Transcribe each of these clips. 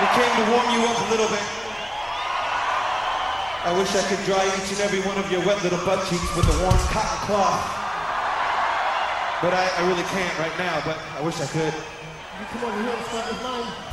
We came to warm you up a little bit. I wish I could dry each and every one of your wet little butt cheeks with a warm cotton cloth. But I, I really can't right now, but I wish I could. You come over here and start with mine.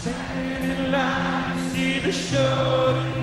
Standing in line to see the show.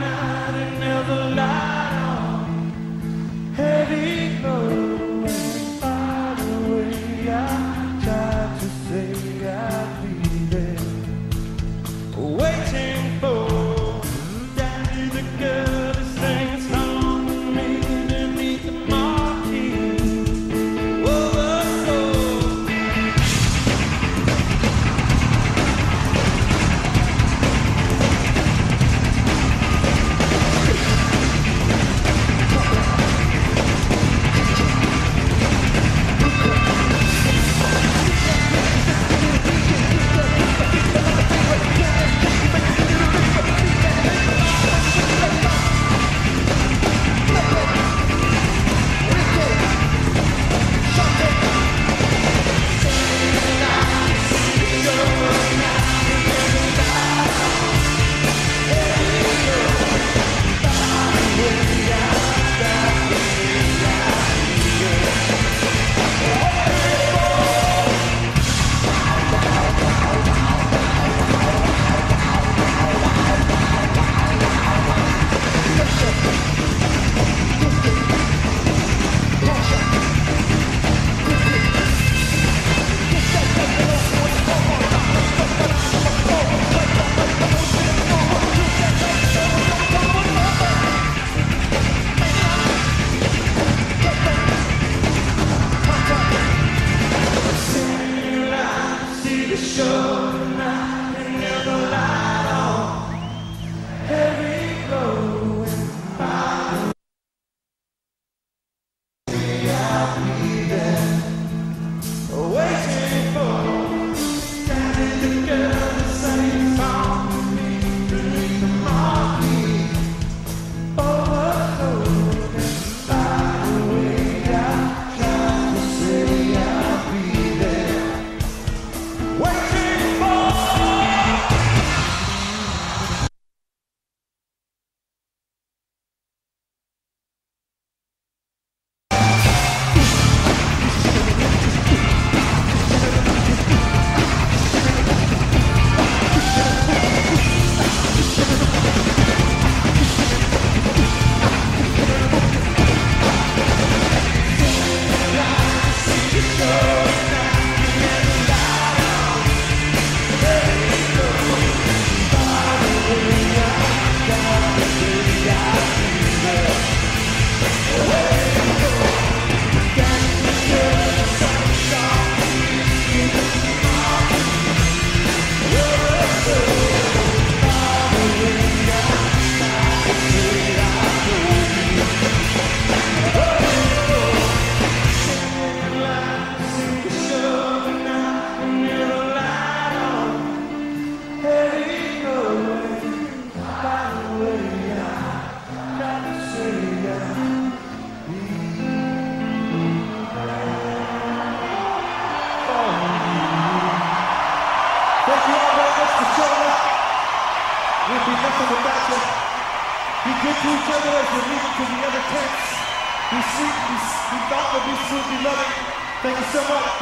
So much.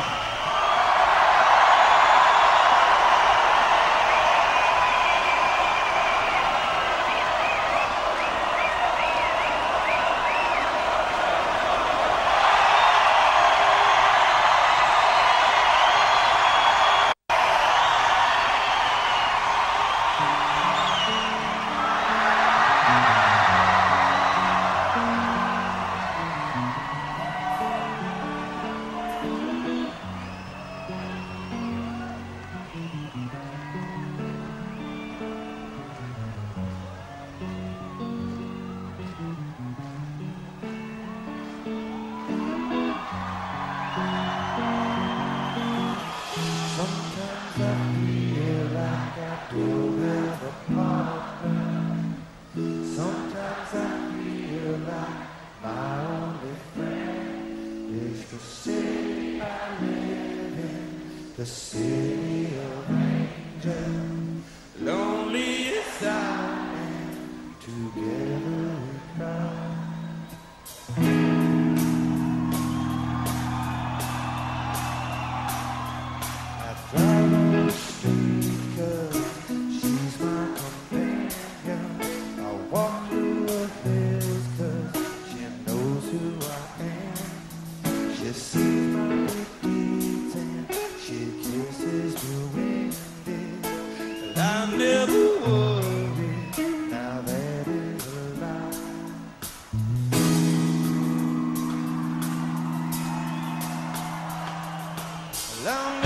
Long